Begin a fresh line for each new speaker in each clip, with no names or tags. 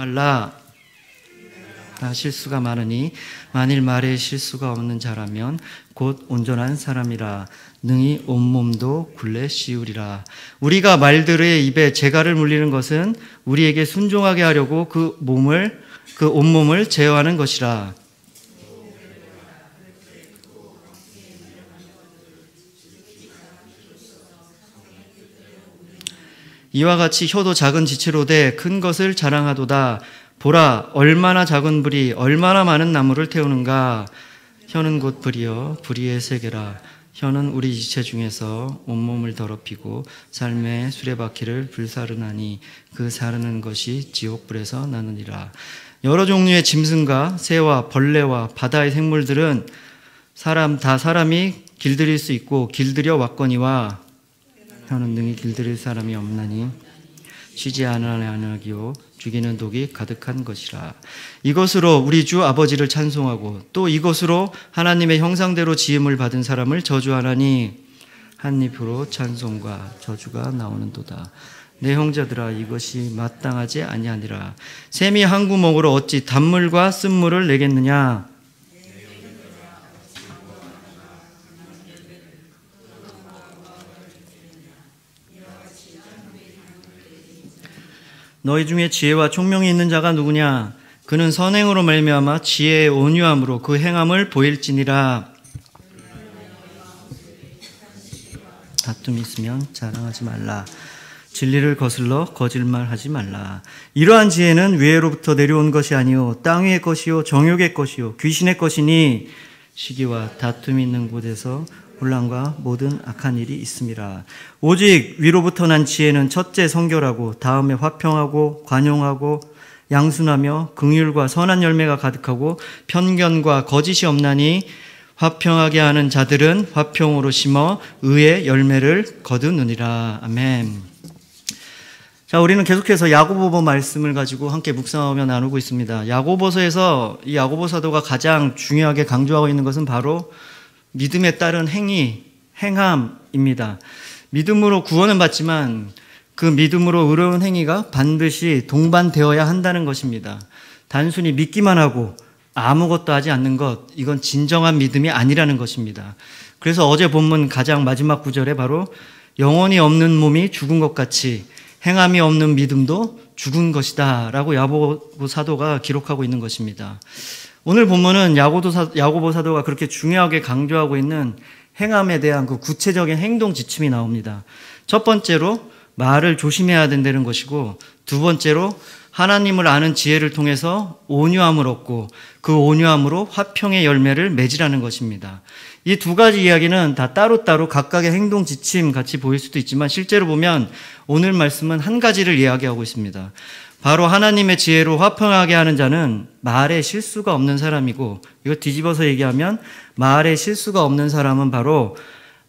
말라. 나 실수가 많으니 만일 말에 실수가 없는 자라면 곧 온전한 사람이라 능히 온몸도 굴레 씌우리라. 우리가 말들의 입에 재갈을 물리는 것은 우리에게 순종하게 하려고 그 몸을 그 온몸을 제어하는 것이라. 이와 같이 혀도 작은 지체로 돼 큰 것을 자랑하도다. 보라, 얼마나 작은 불이 얼마나 많은 나무를 태우는가. 혀는 곧불이여 불이의 세계라. 혀는 우리 지체 중에서 온몸을 더럽히고 삶의 수레바퀴를 불사르나니 그 사르는 것이 지옥불에서 나느니라. 여러 종류의 짐승과 새와 벌레와 바다의 생물들은 사람 다 사람이 길들일 수 있고 길들여 왔거니와 하는 등이 길들일 사람이 없나니 쉬지 아니하냐요 죽이는 독이 가득한 것이라 이것으로 우리 주 아버지를 찬송하고 또 이것으로 하나님의 형상대로 지음을 받은 사람을 저주하나니 한 입으로 찬송과 저주가 나오는도다 내 형제들아 이것이 마땅하지 아니하니라 샘이 한 구멍으로 어찌 단물과 쓴물을 내겠느냐 너희 중에 지혜와 총명이 있는 자가 누구냐? 그는 선행으로 말미암아 지혜의 온유함으로 그 행함을 보일지니라. 다툼 있으면 자랑하지 말라. 진리를 거슬러 거짓말하지 말라. 이러한 지혜는 위에로부터 내려온 것이 아니요 땅 위의 것이요 정욕의 것이요 귀신의 것이니 시기와 다툼이 있는 곳에서 혼란과 모든 악한 일이 있습니다. 오직 위로부터 난 지혜는 첫째 성결하고 다음에 화평하고 관용하고 양순하며 긍휼과 선한 열매가 가득하고 편견과 거짓이 없나니 화평하게 하는 자들은 화평으로 심어 의의 열매를 거두느니라. 아멘. 자, 우리는 계속해서 야고보서 말씀을 가지고 함께 묵상하며 나누고 있습니다. 야고보서에서 이 야고보 사도가 가장 중요하게 강조하고 있는 것은 바로 믿음에 따른 행위, 행함입니다. 믿음으로 구원은 받지만 그 믿음으로 의로운 행위가 반드시 동반되어야 한다는 것입니다. 단순히 믿기만 하고 아무것도 하지 않는 것, 이건 진정한 믿음이 아니라는 것입니다. 그래서 어제 본문 가장 마지막 구절에 바로 영혼이 없는 몸이 죽은 것 같이 행함이 없는 믿음도 죽은 것이다 라고 야보 사도가 기록하고 있는 것입니다. 오늘 본문은 야고도 야고보 사도가 그렇게 중요하게 강조하고 있는 행함에 대한 그 구체적인 행동 지침이 나옵니다. 첫 번째로 말을 조심해야 된다는 것이고 두 번째로 하나님을 아는 지혜를 통해서 온유함을 얻고 그 온유함으로 화평의 열매를 맺으라는 것입니다. 이 두 가지 이야기는 다 따로따로 각각의 행동 지침 같이 보일 수도 있지만 실제로 보면 오늘 말씀은 한 가지를 이야기하고 있습니다. 바로 하나님의 지혜로 화평하게 하는 자는 말에 실수가 없는 사람이고 이거 뒤집어서 얘기하면 말에 실수가 없는 사람은 바로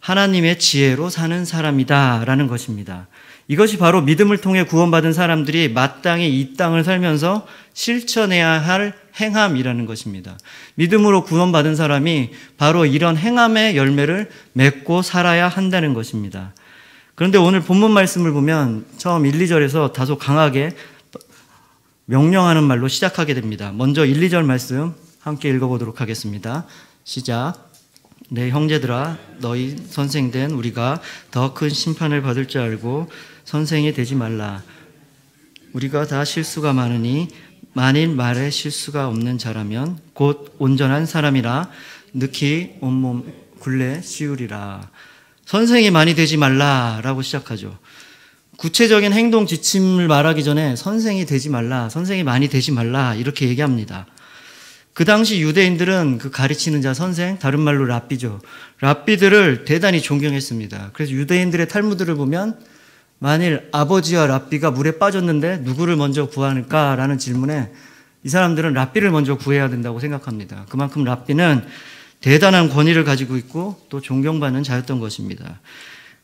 하나님의 지혜로 사는 사람이다라는 것입니다. 이것이 바로 믿음을 통해 구원받은 사람들이 마땅히 이 땅을 살면서 실천해야 할 행함이라는 것입니다. 믿음으로 구원받은 사람이 바로 이런 행함의 열매를 맺고 살아야 한다는 것입니다. 그런데 오늘 본문 말씀을 보면 처음 1, 2절에서 다소 강하게 명령하는 말로 시작하게 됩니다. 먼저 1, 2절 말씀 함께 읽어보도록 하겠습니다. 시작. 내 네, 형제들아, 너희 선생된 우리가 더 큰 심판을 받을 줄 알고 선생이 되지 말라. 우리가 다 실수가 많으니 만일 말에 실수가 없는 자라면 곧 온전한 사람이라 느히 온몸 굴레 씌우리라. 선생이 많이 되지 말라라고 시작하죠. 구체적인 행동 지침을 말하기 전에 선생이 되지 말라, 선생이 많이 되지 말라, 이렇게 얘기합니다. 그 당시 유대인들은 그 가르치는 자 선생, 다른 말로 랍비죠. 랍비들을 대단히 존경했습니다. 그래서 유대인들의 탈무드를 보면 만일 아버지와 랍비가 물에 빠졌는데 누구를 먼저 구하니까라는 질문에 이 사람들은 랍비를 먼저 구해야 된다고 생각합니다. 그만큼 랍비는 대단한 권위를 가지고 있고 또 존경받는 자였던 것입니다.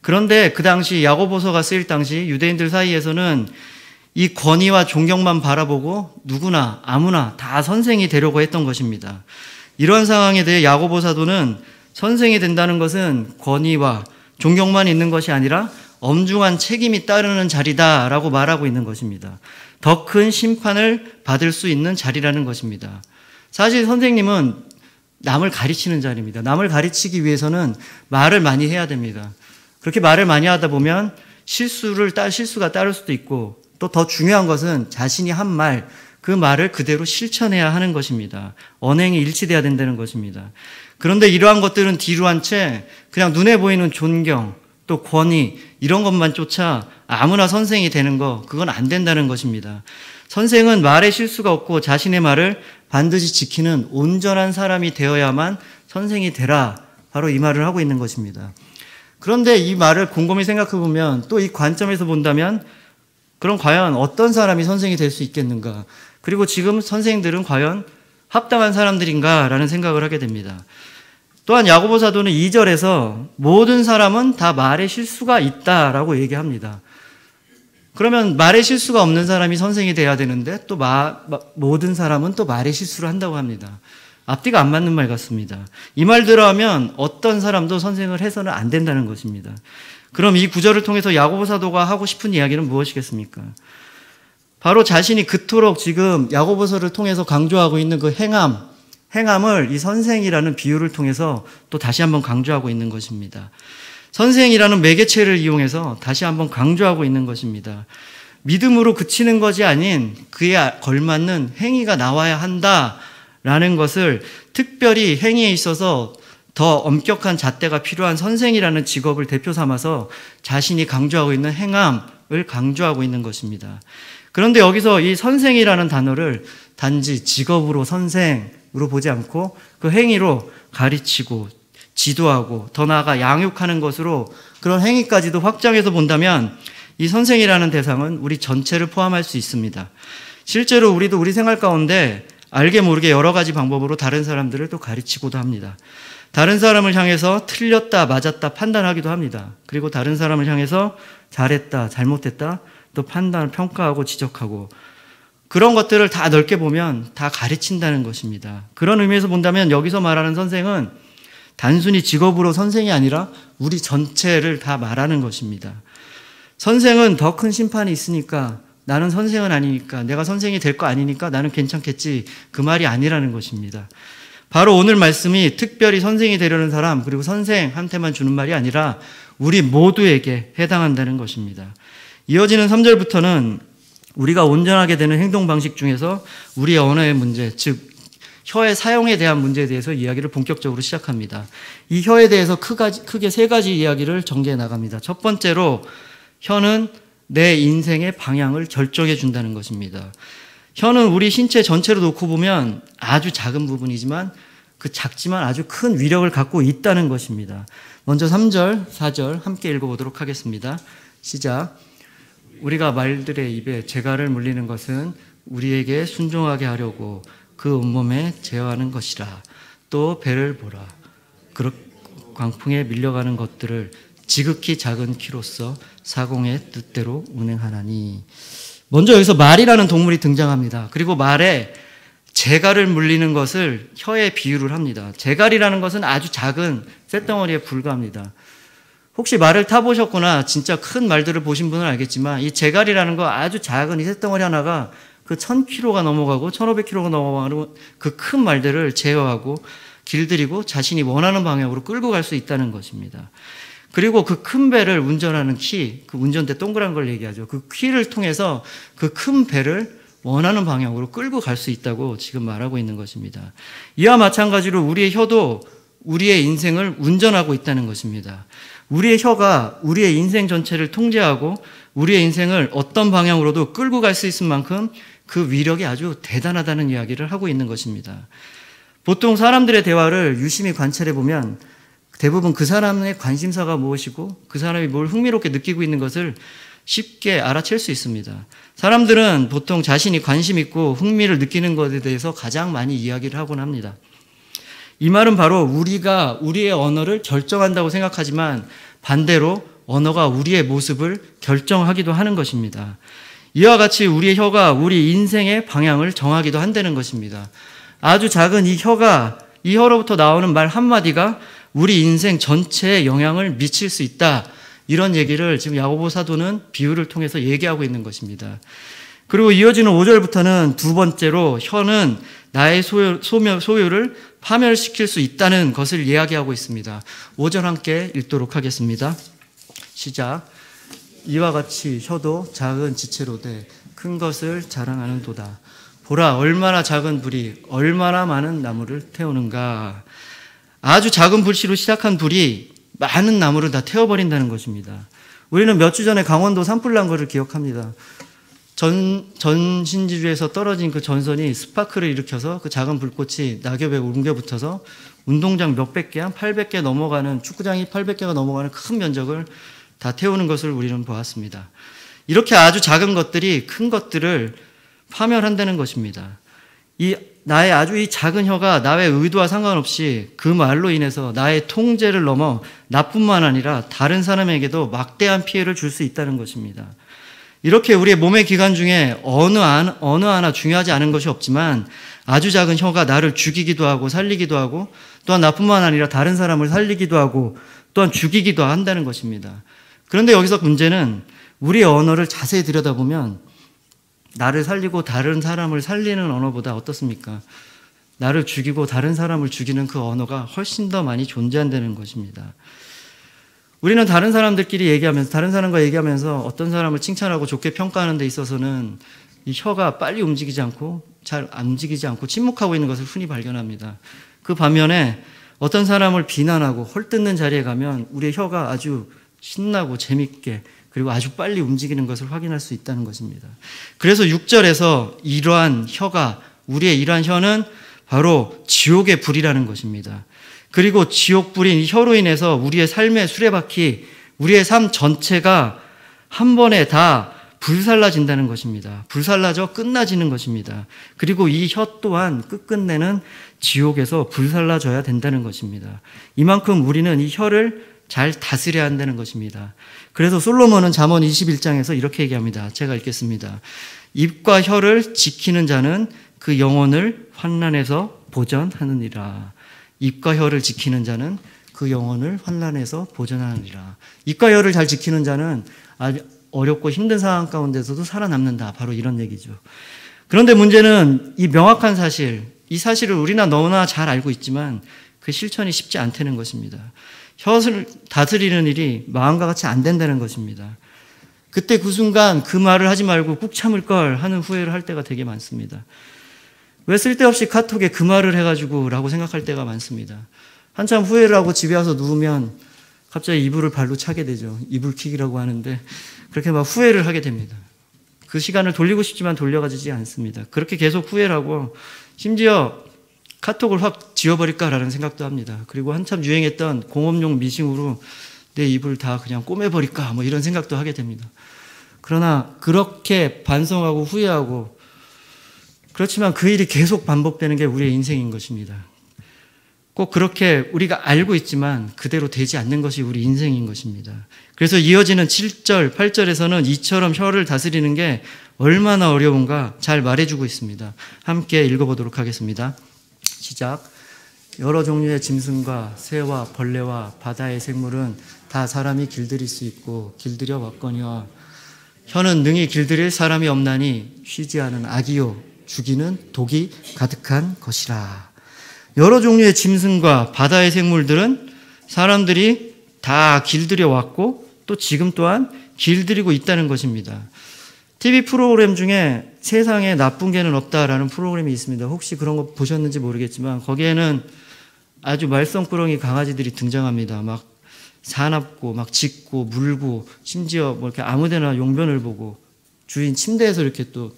그런데 그 당시 야고보서가 쓰일 당시 유대인들 사이에서는 이 권위와 존경만 바라보고 누구나 아무나 다 선생이 되려고 했던 것입니다. 이런 상황에 대해 야고보 사도는 선생이 된다는 것은 권위와 존경만 있는 것이 아니라 엄중한 책임이 따르는 자리다라고 말하고 있는 것입니다. 더 큰 심판을 받을 수 있는 자리라는 것입니다. 사실 선생님은 남을 가르치는 자리입니다. 남을 가르치기 위해서는 말을 많이 해야 됩니다. 그렇게 말을 많이 하다 보면 실수를 따, 실수가 따를 수도 있고 또 더 중요한 것은 자신이 한 말, 그 말을 그대로 실천해야 하는 것입니다. 언행이 일치돼야 된다는 것입니다. 그런데 이러한 것들은 뒤로 한 채 그냥 눈에 보이는 존경, 또 권위 이런 것만 쫓아 아무나 선생이 되는 거 그건 안 된다는 것입니다. 선생은 말에 실수가 없고 자신의 말을 반드시 지키는 온전한 사람이 되어야만 선생이 되라 바로 이 말을 하고 있는 것입니다. 그런데 이 말을 곰곰이 생각해 보면 또 이 관점에서 본다면 그럼 과연 어떤 사람이 선생이 될 수 있겠는가? 그리고 지금 선생들은 과연 합당한 사람들인가라는 생각을 하게 됩니다. 또한 야고보 사도는 2절에서 모든 사람은 다 말의 실수가 있다라고 얘기합니다. 그러면 말의 실수가 없는 사람이 선생이 돼야 되는데 또 마, 모든 사람은 또 말의 실수를 한다고 합니다. 앞뒤가 안 맞는 말 같습니다. 이 말대로 하면 어떤 사람도 선생을 해서는 안 된다는 것입니다. 그럼 이 구절을 통해서 야고보 사도가 하고 싶은 이야기는 무엇이겠습니까? 바로 자신이 그토록 지금 야고보서를 통해서 강조하고 있는 그 행함, 행함을 이 선생이라는 비유를 통해서 또 다시 한번 강조하고 있는 것입니다. 선생이라는 매개체를 이용해서 다시 한번 강조하고 있는 것입니다. 믿음으로 그치는 것이 아닌 그에 걸맞는 행위가 나와야 한다. 라는 것을 특별히 행위에 있어서 더 엄격한 잣대가 필요한 선생이라는 직업을 대표 삼아서 자신이 강조하고 있는 행함을 강조하고 있는 것입니다. 그런데 여기서 이 선생이라는 단어를 단지 직업으로 선생으로 보지 않고 그 행위로 가르치고 지도하고 더 나아가 양육하는 것으로 그런 행위까지도 확장해서 본다면 이 선생이라는 대상은 우리 전체를 포함할 수 있습니다. 실제로 우리도 우리 생활 가운데 알게 모르게 여러 가지 방법으로 다른 사람들을 또 가르치고도 합니다. 다른 사람을 향해서 틀렸다, 맞았다 판단하기도 합니다. 그리고 다른 사람을 향해서 잘했다, 잘못했다 또 판단을 평가하고 지적하고 그런 것들을 다 넓게 보면 다 가르친다는 것입니다. 그런 의미에서 본다면 여기서 말하는 선생은 단순히 직업으로 선생이 아니라 우리 전체를 다 말하는 것입니다. 선생은 더 큰 심판이 있으니까 나는 선생은 아니니까, 내가 선생이 될 거 아니니까 나는 괜찮겠지. 그 말이 아니라는 것입니다. 바로 오늘 말씀이 특별히 선생이 되려는 사람, 그리고 선생한테만 주는 말이 아니라 우리 모두에게 해당한다는 것입니다. 이어지는 3절부터는 우리가 온전하게 되는 행동 방식 중에서 우리의 언어의 문제, 즉, 혀의 사용에 대한 문제에 대해서 이야기를 본격적으로 시작합니다. 이 혀에 대해서 크게 세 가지 이야기를 전개해 나갑니다. 첫 번째로 혀는 내 인생의 방향을 결정해 준다는 것입니다. 혀는 우리 신체 전체로 놓고 보면 아주 작은 부분이지만 그 작지만 아주 큰 위력을 갖고 있다는 것입니다. 먼저 3절, 4절 함께 읽어보도록 하겠습니다. 시작. 우리가 말들의 입에 재갈을 물리는 것은 우리에게 순종하게 하려고 그 온몸에 제어하는 것이라. 또 배를 보라. 그렇 광풍에 밀려가는 것들을 지극히 작은 키로서 사공의 뜻대로 운행하나니 먼저 여기서 말이라는 동물이 등장합니다. 그리고 말에 재갈을 물리는 것을 혀에 비유를 합니다. 재갈이라는 것은 아주 작은 쇳덩어리에 불과합니다. 혹시 말을 타보셨거나 진짜 큰 말들을 보신 분은 알겠지만 이 재갈이라는 거 아주 작은 이 쇳덩어리 하나가 그 1000km가 넘어가고 1500km가 넘어가는 그 큰 말들을 제어하고 길들이고 자신이 원하는 방향으로 끌고 갈 수 있다는 것입니다. 그리고 그 큰 배를 운전하는 키, 그 운전대 동그란 걸 얘기하죠. 그 키를 통해서 그 큰 배를 원하는 방향으로 끌고 갈 수 있다고 지금 말하고 있는 것입니다. 이와 마찬가지로 우리의 혀도 우리의 인생을 운전하고 있다는 것입니다. 우리의 혀가 우리의 인생 전체를 통제하고 우리의 인생을 어떤 방향으로도 끌고 갈 수 있을 만큼 그 위력이 아주 대단하다는 이야기를 하고 있는 것입니다. 보통 사람들의 대화를 유심히 관찰해 보면 대부분 그 사람의 관심사가 무엇이고 그 사람이 뭘 흥미롭게 느끼고 있는 것을 쉽게 알아챌 수 있습니다. 사람들은 보통 자신이 관심 있고 흥미를 느끼는 것에 대해서 가장 많이 이야기를 하곤 합니다. 이 말은 바로 우리가 우리의 언어를 결정한다고 생각하지만 반대로 언어가 우리의 모습을 결정하기도 하는 것입니다. 이와 같이 우리의 혀가 우리 인생의 방향을 정하기도 한다는 것입니다. 아주 작은 이 혀가 이 혀로부터 나오는 말 한마디가 우리 인생 전체에 영향을 미칠 수 있다. 이런 얘기를 지금 야고보 사도는 비유를 통해서 얘기하고 있는 것입니다. 그리고 이어지는 5절부터는 두 번째로 혀는 나의 소유, 소멸, 소유를 파멸시킬 수 있다는 것을 이야기하고 있습니다. 5절 함께 읽도록 하겠습니다. 시작. 이와 같이 혀도 작은 지체로되 큰 것을 자랑하는 도다. 보라, 얼마나 작은 불이 얼마나 많은 나무를 태우는가. 아주 작은 불씨로 시작한 불이 많은 나무를 다 태워버린다는 것입니다. 우리는 몇 주 전에 강원도 산불 난 것을 기억합니다. 전, 전신지주에서 떨어진 그 전선이 스파크를 일으켜서 그 작은 불꽃이 낙엽에 옮겨붙어서 운동장 몇백 개, 한 800개 넘어가는, 축구장이 800개가 넘어가는 큰 면적을 다 태우는 것을 우리는 보았습니다. 이렇게 아주 작은 것들이 큰 것들을 파멸한다는 것입니다. 이 나의 아주 이 작은 혀가 나의 의도와 상관없이 그 말로 인해서 나의 통제를 넘어 나뿐만 아니라 다른 사람에게도 막대한 피해를 줄 수 있다는 것입니다. 이렇게 우리의 몸의 기관 중에 어느, 한, 어느 하나 중요하지 않은 것이 없지만 아주 작은 혀가 나를 죽이기도 하고 살리기도 하고 또한 나뿐만 아니라 다른 사람을 살리기도 하고 또한 죽이기도 한다는 것입니다. 그런데 여기서 문제는 우리의 언어를 자세히 들여다보면 나를 살리고 다른 사람을 살리는 언어보다 어떻습니까? 나를 죽이고 다른 사람을 죽이는 그 언어가 훨씬 더 많이 존재한다는 것입니다. 우리는 다른 사람들끼리 얘기하면서, 다른 사람과 얘기하면서 어떤 사람을 칭찬하고 좋게 평가하는 데 있어서는 이 혀가 빨리 움직이지 않고 잘 안 움직이지 않고 침묵하고 있는 것을 흔히 발견합니다. 그 반면에 어떤 사람을 비난하고 헐뜯는 자리에 가면 우리의 혀가 아주 신나고 재밌게 그리고 아주 빨리 움직이는 것을 확인할 수 있다는 것입니다. 그래서 6절에서 이러한 혀가 우리의 이러한 혀는 바로 지옥의 불이라는 것입니다. 그리고 지옥 불인 혀로 인해서 우리의 삶의 수레바퀴, 우리의 삶 전체가 한 번에 다 불살라진다는 것입니다. 불살라져 끝나지는 것입니다. 그리고 이 혀 또한 끝끝내는 지옥에서 불살라져야 된다는 것입니다. 이만큼 우리는 이 혀를 잘 다스려야 한다는 것입니다. 그래서 솔로몬은 잠언 21장에서 이렇게 얘기합니다. 제가 읽겠습니다. 입과 혀를 지키는 자는 그 영혼을 환난에서 보전하느니라. 입과 혀를 지키는 자는 그 영혼을 환난에서 보전하느니라. 입과 혀를 잘 지키는 자는 아주 어렵고 힘든 상황 가운데서도 살아남는다. 바로 이런 얘기죠. 그런데 문제는 이 명확한 사실, 이 사실을 우리나 너무나 잘 알고 있지만 그 실천이 쉽지 않다는 것입니다. 혀를 다스리는 일이 마음과 같이 안 된다는 것입니다. 그때 그 순간 그 말을 하지 말고 꾹 참을 걸 하는 후회를 할 때가 되게 많습니다. 왜 쓸데없이 카톡에 그 말을 해가지고 라고 생각할 때가 많습니다. 한참 후회를 하고 집에 와서 누우면 갑자기 이불을 발로 차게 되죠. 이불킥이라고 하는데 그렇게 막 후회를 하게 됩니다. 그 시간을 돌리고 싶지만 돌려가지지 않습니다. 그렇게 계속 후회를 하고 심지어 카톡을 확 지워버릴까라는 생각도 합니다. 그리고 한참 유행했던 공업용 미싱으로 내 입을 다 그냥 꼬매버릴까 뭐 이런 생각도 하게 됩니다. 그러나 그렇게 반성하고 후회하고 그렇지만 그 일이 계속 반복되는 게 우리의 인생인 것입니다. 꼭 그렇게 우리가 알고 있지만 그대로 되지 않는 것이 우리 인생인 것입니다. 그래서 이어지는 7절, 8절에서는 이처럼 혀를 다스리는 게 얼마나 어려운가 잘 말해주고 있습니다. 함께 읽어보도록 하겠습니다. 시작. 여러 종류의 짐승과 새와 벌레와 바다의 생물은 다 사람이 길들일 수 있고 길들여 왔거니와 혀는 능히 길들일 사람이 없나니 쉬지 않은 악이요 죽이는 독이 가득한 것이라. 여러 종류의 짐승과 바다의 생물들은 사람들이 다 길들여 왔고 또 지금 또한 길들이고 있다는 것입니다. TV 프로그램 중에 세상에 나쁜 개는 없다라는 프로그램이 있습니다. 혹시 그런 거 보셨는지 모르겠지만 거기에는 아주 말썽꾸러기 강아지들이 등장합니다. 막 사납고 막 짖고 물고 심지어 뭐 이렇게 아무데나 용변을 보고 주인 침대에서 이렇게 또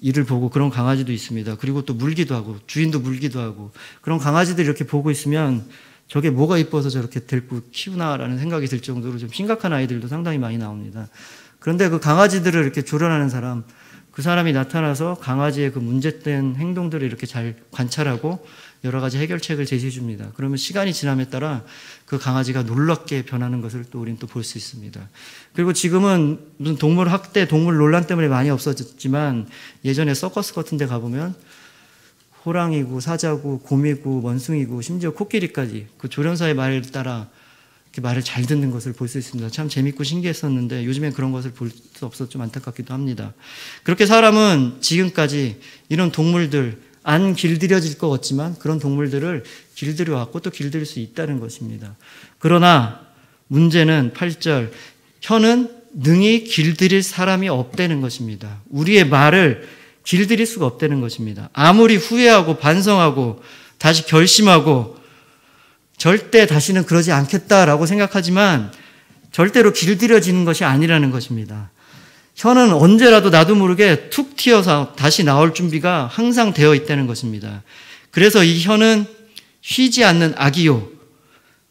이를 보고 그런 강아지도 있습니다. 그리고 또 물기도 하고 주인도 물기도 하고 그런 강아지들 이렇게 보고 있으면 저게 뭐가 이뻐서 저렇게 데고 키우나라는 생각이 들 정도로 좀 심각한 아이들도 상당히 많이 나옵니다. 그런데 그 강아지들을 이렇게 조련하는 사람, 그 사람이 나타나서 강아지의 그 문제된 행동들을 이렇게 잘 관찰하고 여러 가지 해결책을 제시해 줍니다. 그러면 시간이 지남에 따라 그 강아지가 놀랍게 변하는 것을 또 우리는 또볼 수 있습니다. 그리고 지금은 무슨 동물 학대, 동물 논란 때문에 많이 없어졌지만 예전에 서커스 같은 데 가보면 호랑이고 사자고 곰이고 원숭이고 심지어 코끼리까지 그 조련사의 말에 따라 말을 잘 듣는 것을 볼 수 있습니다. 참 재밌고 신기했었는데 요즘엔 그런 것을 볼 수 없어 좀 안타깝기도 합니다. 그렇게 사람은 지금까지 이런 동물들 안 길들여질 것 같지만 그런 동물들을 길들여 왔고 또 길들일 수 있다는 것입니다. 그러나 문제는 8절 혀는 능히 길들일 사람이 없다는 것입니다. 우리의 말을 길들일 수가 없다는 것입니다. 아무리 후회하고 반성하고 다시 결심하고 절대 다시는 그러지 않겠다라고 생각하지만 절대로 길들여지는 것이 아니라는 것입니다. 혀는 언제라도 나도 모르게 툭 튀어서 다시 나올 준비가 항상 되어 있다는 것입니다. 그래서 이 혀는 쉬지 않는 악이요.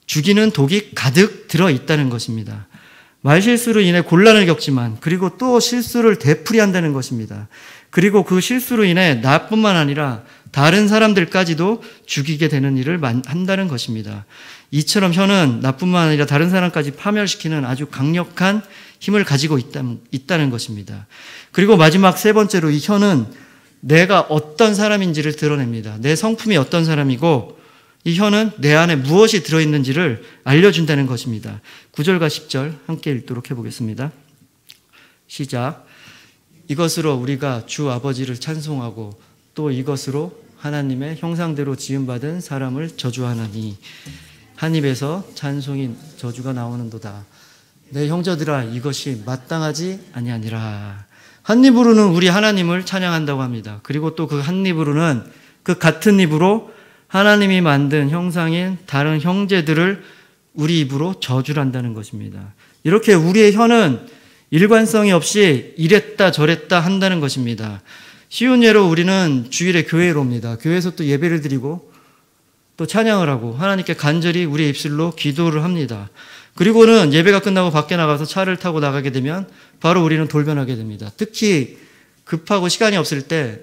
죽이는 독이 가득 들어 있다는 것입니다. 말실수로 인해 곤란을 겪지만 그리고 또 실수를 되풀이한다는 것입니다. 그리고 그 실수로 인해 나뿐만 아니라 다른 사람들까지도 죽이게 되는 일을 한다는 것입니다. 이처럼 혀는 나뿐만 아니라 다른 사람까지 파멸시키는 아주 강력한 힘을 가지고 있다는 것입니다. 그리고 마지막 세 번째로 이 혀는 내가 어떤 사람인지를 드러냅니다. 내 성품이 어떤 사람이고 이 혀는 내 안에 무엇이 들어있는지를 알려준다는 것입니다. 9절과 10절 함께 읽도록 해보겠습니다. 시작. 이것으로 우리가 주 아버지를 찬송하고 또 이것으로 하나님의 형상대로 지음받은 사람을 저주하나니 한 입에서 찬송인 저주가 나오는도다. 내 형제들아 이것이 마땅하지 아니하니라. 한 입으로는 우리 하나님을 찬양한다고 합니다. 그리고 또 그 한 입으로는 그 같은 입으로 하나님이 만든 형상인 다른 형제들을 우리 입으로 저주 한다는 것입니다. 이렇게 우리의 혀는 일관성이 없이 이랬다 저랬다 한다는 것입니다. 쉬운 예로 우리는 주일에 교회로 옵니다. 교회에서 또 예배를 드리고 또 찬양을 하고 하나님께 간절히 우리 입술로 기도를 합니다. 그리고는 예배가 끝나고 밖에 나가서 차를 타고 나가게 되면 바로 우리는 돌변하게 됩니다. 특히 급하고 시간이 없을 때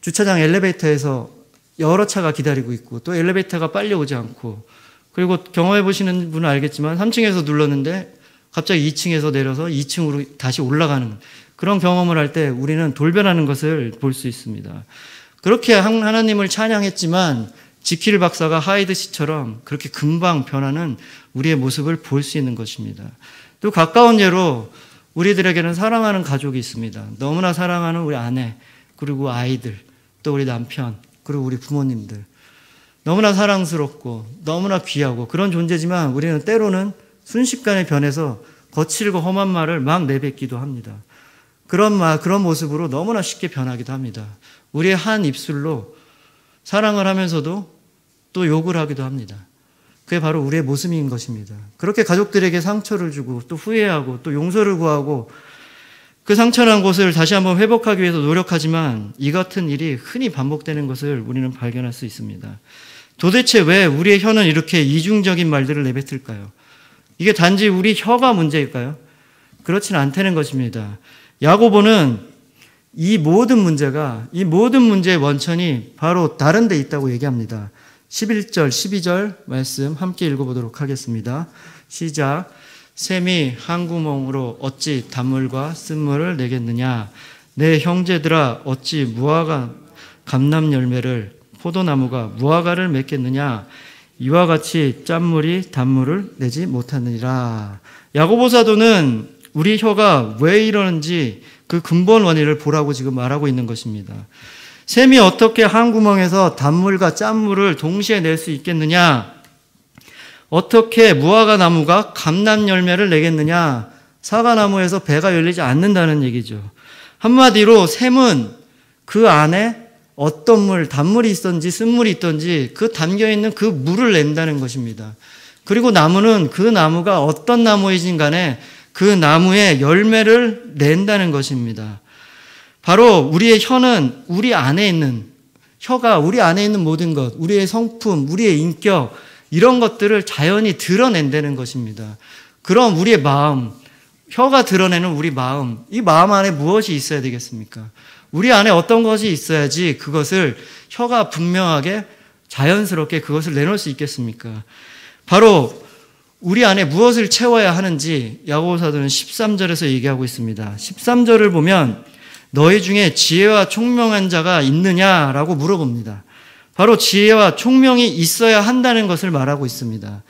주차장 엘리베이터에서 여러 차가 기다리고 있고 또 엘리베이터가 빨리 오지 않고 그리고 경험해 보시는 분은 알겠지만 3층에서 눌렀는데 갑자기 2층에서 내려서 2층으로 다시 올라가는 그런 경험을 할 때 우리는 돌변하는 것을 볼 수 있습니다. 그렇게 하나님을 찬양했지만 지킬 박사가 하이드 씨처럼 그렇게 금방 변하는 우리의 모습을 볼 수 있는 것입니다. 또 가까운 예로 우리들에게는 사랑하는 가족이 있습니다. 너무나 사랑하는 우리 아내, 그리고 아이들, 또 우리 남편, 그리고 우리 부모님들. 너무나 사랑스럽고, 너무나 귀하고, 그런 존재지만 우리는 때로는 순식간에 변해서 거칠고 험한 말을 막 내뱉기도 합니다. 그런 말, 그런 모습으로 너무나 쉽게 변하기도 합니다. 우리의 한 입술로 사랑을 하면서도 또 욕을 하기도 합니다. 그게 바로 우리의 모습인 것입니다. 그렇게 가족들에게 상처를 주고 또 후회하고 또 용서를 구하고 그 상처난 곳을 다시 한번 회복하기 위해서 노력하지만 이 같은 일이 흔히 반복되는 것을 우리는 발견할 수 있습니다. 도대체 왜 우리의 혀는 이렇게 이중적인 말들을 내뱉을까요? 이게 단지 우리 혀가 문제일까요? 그렇진 않다는 것입니다. 야고보는 이 모든 문제가, 이 모든 문제의 원천이 바로 다른 데 있다고 얘기합니다. 11절, 12절 말씀 함께 읽어보도록 하겠습니다. 시작. 셈이 한 구멍으로 어찌 단물과 쓴물을 내겠느냐? 내 형제들아, 어찌 무화과 감남 열매를 포도나무가 무화과를 맺겠느냐? 이와 같이 짠물이 단물을 내지 못하느니라. 야고보 사도는 우리 혀가 왜 이러는지 그 근본 원인을 보라고 지금 말하고 있는 것입니다. 샘이 어떻게 한 구멍에서 단물과 짠물을 동시에 낼 수 있겠느냐? 어떻게 무화과 나무가 감남 열매를 내겠느냐? 사과나무에서 배가 열리지 않는다는 얘기죠. 한마디로 샘은 그 안에 어떤 물, 단물이 있던지 쓴물이 있던지 그 담겨 있는 그 물을 낸다는 것입니다. 그리고 나무는 그 나무가 어떤 나무이진 간에 그 나무에 열매를 낸다는 것입니다. 바로 우리의 혀는 우리 안에 있는 혀가 우리 안에 있는 모든 것, 우리의 성품, 우리의 인격 이런 것들을 자연히 드러낸다는 것입니다. 그럼 우리의 마음, 혀가 드러내는 우리 마음, 이 마음 안에 무엇이 있어야 되겠습니까? 우리 안에 어떤 것이 있어야지 그것을 혀가 분명하게 자연스럽게 그것을 내놓을 수 있겠습니까? 바로 우리 안에 무엇을 채워야 하는지 야고보 사도는 13절에서 얘기하고 있습니다. 13절을 보면 너희 중에 지혜와 총명한 자가 있느냐라고 물어봅니다. 바로 지혜와 총명이 있어야 한다는 것을 말하고 있습니다.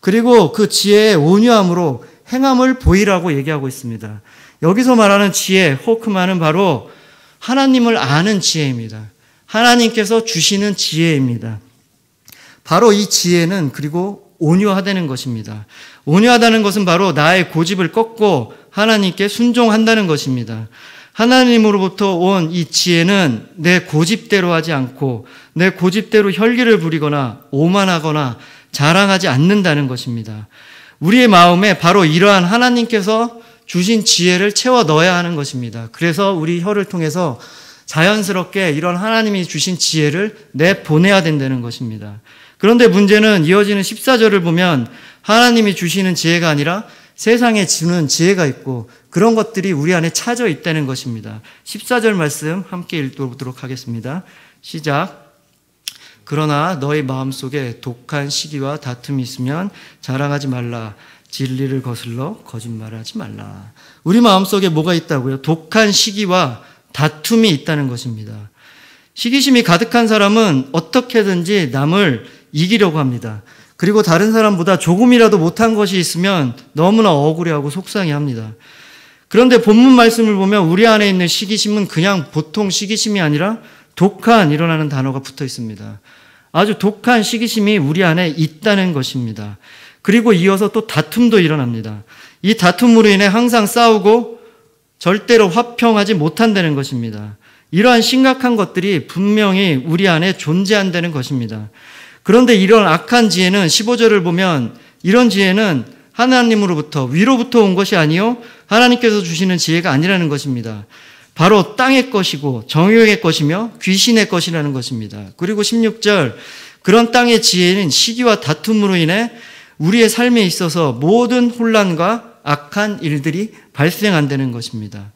그리고 그 지혜의 온유함으로 행함을 보이라고 얘기하고 있습니다. 여기서 말하는 지혜, 호크만은 바로 하나님을 아는 지혜입니다. 하나님께서 주시는 지혜입니다. 바로 이 지혜는 그리고 온유하다는 것입니다. 온유하다는 것은 바로 나의 고집을 꺾고 하나님께 순종한다는 것입니다. 하나님으로부터 온 이 지혜는 내 고집대로 하지 않고 내 고집대로 혈기를 부리거나 오만하거나 자랑하지 않는다는 것입니다. 우리의 마음에 바로 이러한 하나님께서 주신 지혜를 채워 넣어야 하는 것입니다. 그래서 우리 혀를 통해서 자연스럽게 이런 하나님이 주신 지혜를 내보내야 된다는 것입니다. 그런데 문제는 이어지는 14절을 보면 하나님이 주시는 지혜가 아니라 세상에 주는 지혜가 있고 그런 것들이 우리 안에 차져 있다는 것입니다. 14절 말씀 함께 읽도록 하겠습니다. 시작. 그러나 너희 마음속에 독한 시기와 다툼이 있으면 자랑하지 말라. 진리를 거슬러 거짓말하지 말라. 우리 마음속에 뭐가 있다고요? 독한 시기와 다툼이 있다는 것입니다. 시기심이 가득한 사람은 어떻게든지 남을 이기려고 합니다. 그리고 다른 사람보다 조금이라도 못한 것이 있으면 너무나 억울해하고 속상해합니다. 그런데 본문 말씀을 보면 우리 안에 있는 시기심은 그냥 보통 시기심이 아니라 독한 일어나는 단어가 붙어 있습니다. 아주 독한 시기심이 우리 안에 있다는 것입니다. 그리고 이어서 또 다툼도 일어납니다. 이 다툼으로 인해 항상 싸우고 절대로 화평하지 못한다는 것입니다. 이러한 심각한 것들이 분명히 우리 안에 존재한다는 것입니다. 그런데 이런 악한 지혜는 15절을 보면 이런 지혜는 하나님으로부터 위로부터 온 것이 아니요 하나님께서 주시는 지혜가 아니라는 것입니다. 바로 땅의 것이고 정욕의 것이며 귀신의 것이라는 것입니다. 그리고 16절 그런 땅의 지혜는 시기와 다툼으로 인해 우리의 삶에 있어서 모든 혼란과 악한 일들이 발생한다는 것입니다.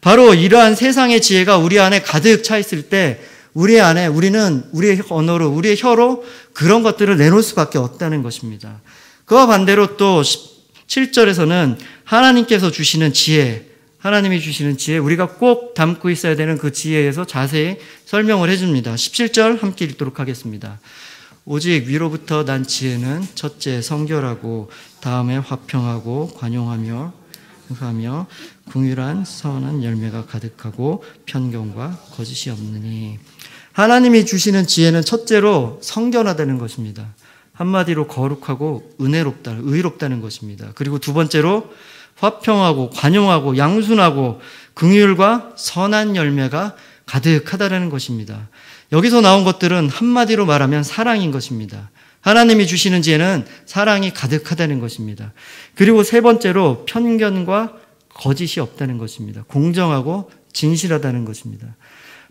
바로 이러한 세상의 지혜가 우리 안에 가득 차 있을 때 우리 안에 우리는 우리의 언어로 우리의 혀로 그런 것들을 내놓을 수밖에 없다는 것입니다. 그와 반대로 또 7절에서는 하나님께서 주시는 지혜, 하나님이 주시는 지혜, 우리가 꼭 담고 있어야 되는 그 지혜에서 자세히 설명을 해줍니다. 17절 함께 읽도록 하겠습니다. 오직 위로부터 난 지혜는 첫째 성결하고 다음에 화평하고 관용하며 하며 궁유란 선한 열매가 가득하고 편견과 거짓이 없느니 하나님이 주시는 지혜는 첫째로 성결하다는 것입니다. 한마디로 거룩하고 은혜롭다, 의롭다는 것입니다. 그리고 두 번째로 화평하고 관용하고 양순하고 긍휼과 선한 열매가 가득하다라는 것입니다. 여기서 나온 것들은 한마디로 말하면 사랑인 것입니다. 하나님이 주시는 지혜는 사랑이 가득하다는 것입니다. 그리고 세 번째로 편견과 거짓이 없다는 것입니다. 공정하고 진실하다는 것입니다.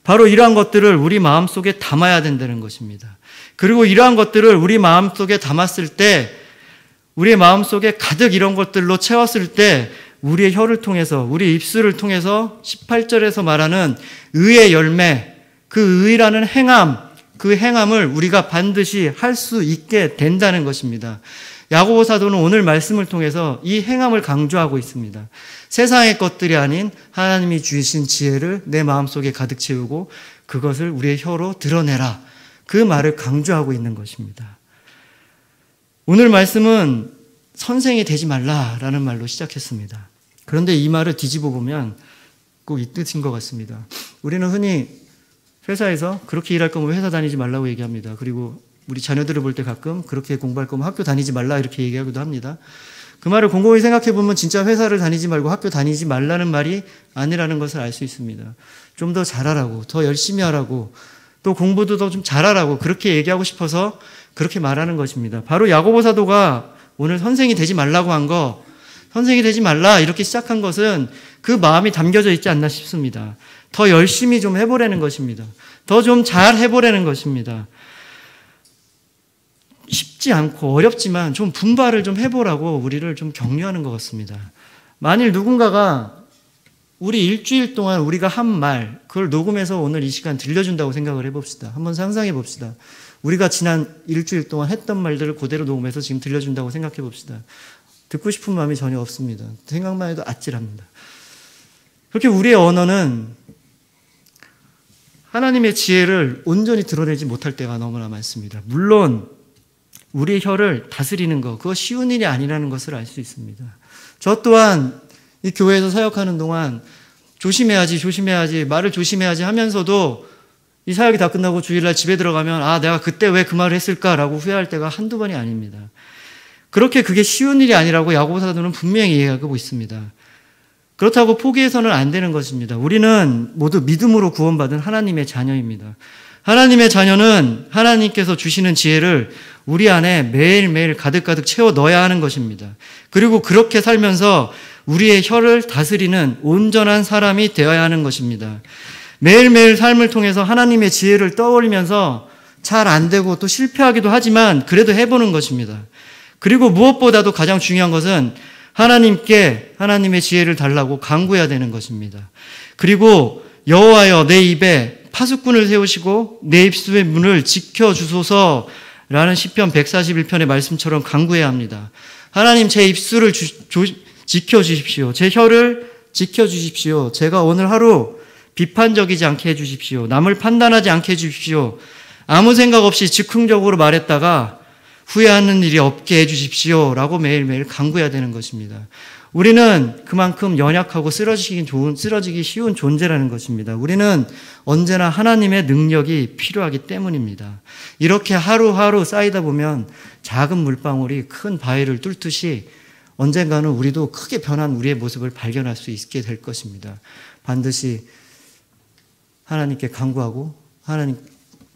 바로 이러한 것들을 우리 마음속에 담아야 된다는 것입니다. 그리고 이러한 것들을 우리 마음속에 담았을 때우리 마음속에 가득 이런 것들로 채웠을 때 우리의 혀를 통해서 우리 입술을 통해서 18절에서 말하는 의의 열매 그 의라는 행함 그 행함을 우리가 반드시 할 수 있게 된다는 것입니다. 야고보 사도는 오늘 말씀을 통해서 이 행함을 강조하고 있습니다. 세상의 것들이 아닌 하나님이 주신 지혜를 내 마음속에 가득 채우고 그것을 우리의 혀로 드러내라. 그 말을 강조하고 있는 것입니다. 오늘 말씀은 선생이 되지 말라라는 말로 시작했습니다. 그런데 이 말을 뒤집어 보면 꼭 이 뜻인 것 같습니다. 우리는 흔히 회사에서 그렇게 일할 거면 회사 다니지 말라고 얘기합니다. 그리고 우리 자녀들을 볼 때 가끔 그렇게 공부할 거면 학교 다니지 말라 이렇게 얘기하기도 합니다. 그 말을 곰곰이 생각해 보면 진짜 회사를 다니지 말고 학교 다니지 말라는 말이 아니라는 것을 알 수 있습니다. 좀 더 잘하라고, 더 열심히 하라고, 또 공부도 더 좀 잘하라고 그렇게 얘기하고 싶어서 그렇게 말하는 것입니다. 바로 야고보 사도가 오늘 선생이 되지 말라고 한 거, 선생이 되지 말라 이렇게 시작한 것은 그 마음이 담겨져 있지 않나 싶습니다. 더 열심히 좀 해보라는 것입니다. 더 좀 잘 해보라는 것입니다. 쉽지 않고 어렵지만 좀 분발을 좀 해보라고 우리를 좀 격려하는 것 같습니다. 만일 누군가가 우리 일주일 동안 우리가 한 말, 그걸 녹음해서 오늘 이 시간 들려준다고 생각을 해봅시다. 한번 상상해 봅시다. 우리가 지난 일주일 동안 했던 말들을 그대로 녹음해서 지금 들려준다고 생각해 봅시다. 듣고 싶은 마음이 전혀 없습니다. 생각만 해도 아찔합니다. 그렇게 우리의 언어는 하나님의 지혜를 온전히 드러내지 못할 때가 너무나 많습니다. 물론 우리의 혀를 다스리는 것, 그거 쉬운 일이 아니라는 것을 알 수 있습니다. 저 또한 이 교회에서 사역하는 동안 조심해야지, 조심해야지, 말을 조심해야지 하면서도 이 사역이 다 끝나고 주일날 집에 들어가면 아, 내가 그때 왜 그 말을 했을까라고 후회할 때가 한두 번이 아닙니다. 그렇게 그게 쉬운 일이 아니라고 야고 사도는 분명히 이해하고 있습니다. 그렇다고 포기해서는 안 되는 것입니다. 우리는 모두 믿음으로 구원받은 하나님의 자녀입니다. 하나님의 자녀는 하나님께서 주시는 지혜를 우리 안에 매일매일 가득가득 채워 넣어야 하는 것입니다. 그리고 그렇게 살면서 우리의 혀를 다스리는 온전한 사람이 되어야 하는 것입니다. 매일매일 삶을 통해서 하나님의 지혜를 떠올리면서 잘 안 되고 또 실패하기도 하지만 그래도 해보는 것입니다. 그리고 무엇보다도 가장 중요한 것은 하나님께 하나님의 지혜를 달라고 강구해야 되는 것입니다. 그리고 여호와여 내 입에 파수꾼을 세우시고 내 입술의 문을 지켜 주소서라는 시편 141편의 말씀처럼 강구해야 합니다. 하나님 제 입술을 주, 조, 지켜 주십시오. 제 혀를 지켜 주십시오. 제가 오늘 하루 비판적이지 않게 해 주십시오. 남을 판단하지 않게 해 주십시오. 아무 생각 없이 즉흥적으로 말했다가 후회하는 일이 없게 해 주십시오라고 매일매일 강구해야 되는 것입니다. 우리는 그만큼 연약하고 쓰러지기 좋은, 쓰러지기 쉬운 존재라는 것입니다. 우리는 언제나 하나님의 능력이 필요하기 때문입니다. 이렇게 하루하루 쌓이다 보면 작은 물방울이 큰 바위를 뚫듯이 언젠가는 우리도 크게 변한 우리의 모습을 발견할 수 있게 될 것입니다. 반드시 하나님께 간구하고 하나님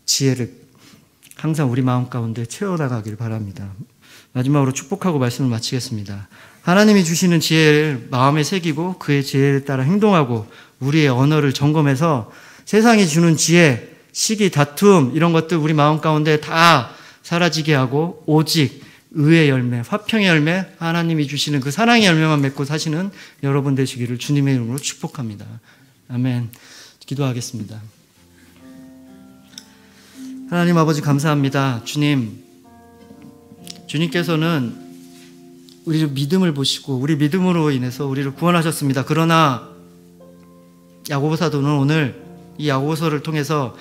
지혜를 항상 우리 마음 가운데 채워나가길 바랍니다. 마지막으로 축복하고 말씀을 마치겠습니다. 하나님이 주시는 지혜를 마음에 새기고 그의 지혜에 따라 행동하고 우리의 언어를 점검해서 세상이 주는 지혜, 시기, 다툼 이런 것들 우리 마음 가운데 다 사라지게 하고 오직 의의 열매, 화평의 열매, 하나님이 주시는 그 사랑의 열매만 맺고 사시는 여러분 되시기를 주님의 이름으로 축복합니다. 아멘. 기도하겠습니다. 하나님 아버지 감사합니다. 주님, 주님께서는 우리 믿음을 보시고 우리 믿음으로 인해서 우리를 구원하셨습니다. 그러나 야고보 사도는 오늘 이 야고보서를 통해서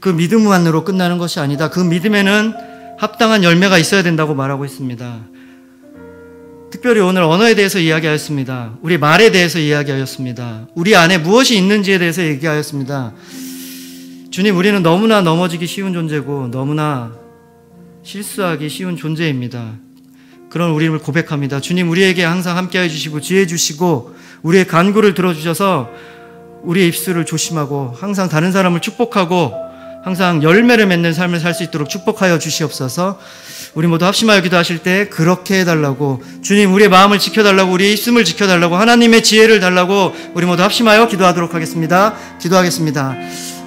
그 믿음만으로 끝나는 것이 아니다. 그 믿음에는 합당한 열매가 있어야 된다고 말하고 있습니다. 특별히 오늘 언어에 대해서 이야기하였습니다. 우리 말에 대해서 이야기하였습니다. 우리 안에 무엇이 있는지에 대해서 얘기하였습니다. 주님, 우리는 너무나 넘어지기 쉬운 존재고 너무나 실수하기 쉬운 존재입니다. 그런 우리를 고백합니다. 주님, 우리에게 항상 함께해 주시고 지혜 주시고 우리의 간구를 들어주셔서 우리의 입술을 조심하고 항상 다른 사람을 축복하고 항상 열매를 맺는 삶을 살 수 있도록 축복하여 주시옵소서. 우리 모두 합심하여 기도하실 때 그렇게 해달라고 주님 우리의 마음을 지켜달라고 우리의 입술을 지켜달라고 하나님의 지혜를 달라고 우리 모두 합심하여 기도하도록 하겠습니다. 기도하겠습니다.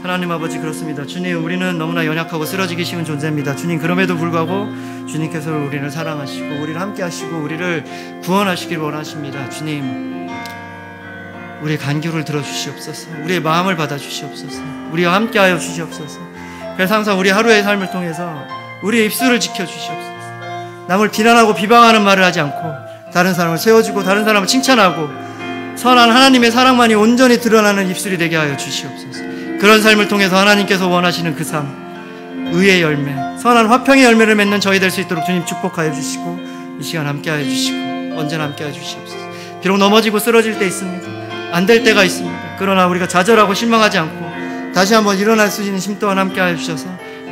하나님 아버지 그렇습니다. 주님 우리는 너무나 연약하고 쓰러지기 쉬운 존재입니다. 주님 그럼에도 불구하고 주님께서 우리를 사랑하시고 우리를 함께 하시고 우리를 구원하시길 원하십니다. 주님 우리의 간교를 들어주시옵소서 우리의 마음을 받아주시옵소서 우리와 함께하여 주시옵소서 그래서 항상 우리 하루의 삶을 통해서 우리의 입술을 지켜주시옵소서 남을 비난하고 비방하는 말을 하지 않고 다른 사람을 세워주고 다른 사람을 칭찬하고 선한 하나님의 사랑만이 온전히 드러나는 입술이 되게 하여 주시옵소서 그런 삶을 통해서 하나님께서 원하시는 그 삶, 의의 열매, 선한 화평의 열매를 맺는 저희 될 수 있도록 주님 축복하여 주시고 이 시간 함께하여 주시고 언제나 함께하여 주시옵소서. 비록 넘어지고 쓰러질 때 있습니다. 안 될 때가 있습니다. 그러나 우리가 좌절하고 실망하지 않고 다시 한번 일어날 수 있는 힘 또한 함께하여 주셔서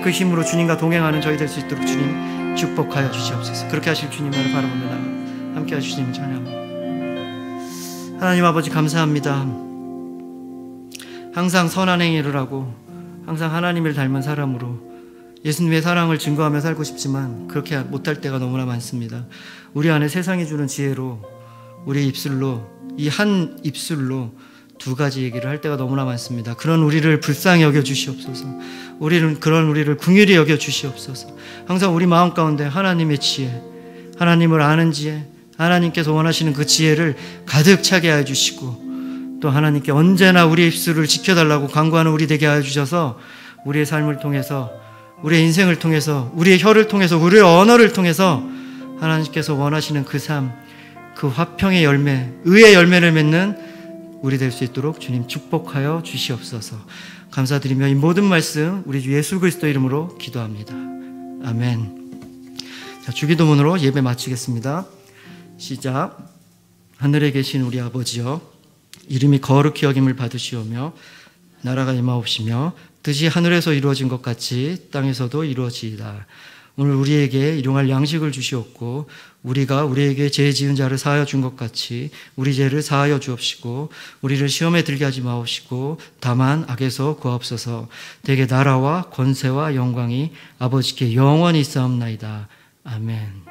그 힘으로 주님과 동행하는 저희 될 수 있도록 주님 축복하여 주시옵소서. 그렇게 하실 주님을 바라봅니다 함께하여 주시님을 찬양합니다. 하나님 아버지 감사합니다. 항상 선한 행위를 하고 항상 하나님을 닮은 사람으로 예수님의 사랑을 증거하며 살고 싶지만 그렇게 못할 때가 너무나 많습니다. 우리 안에 세상이 주는 지혜로 우리 입술로 이 한 입술로 두 가지 얘기를 할 때가 너무나 많습니다. 그런 우리를 불쌍히 여겨 주시옵소서. 우리는 그런 우리를 궁휼히 여겨 주시옵소서. 항상 우리 마음 가운데 하나님의 지혜, 하나님을 아는 지혜, 하나님께서 원하시는 그 지혜를 가득 차게 하여 주시고 또 하나님께 언제나 우리의 입술을 지켜달라고 간구하는 우리 되게 하여 주셔서 우리의 삶을 통해서 우리의 인생을 통해서 우리의 혀를 통해서 우리의 언어를 통해서 하나님께서 원하시는 그 삶, 그 화평의 열매, 의의 열매를 맺는 우리 될 수 있도록 주님 축복하여 주시옵소서. 감사드리며 이 모든 말씀 우리 주 예수 그리스도 이름으로 기도합니다. 아멘. 자, 주기도문으로 예배 마치겠습니다. 시작. 하늘에 계신 우리 아버지여 이름이 거룩히 여김을 받으시오며 나라가 임하옵시며 뜻이 하늘에서 이루어진 것 같이 땅에서도 이루어지이다. 오늘 우리에게 일용할 양식을 주시옵고 우리가 우리에게 죄 지은 자를 사하여 준 것 같이 우리 죄를 사하여 주옵시고 우리를 시험에 들게 하지 마옵시고 다만 악에서 구하옵소서 대개 나라와 권세와 영광이 아버지께 영원히 있사옵나이다 아멘.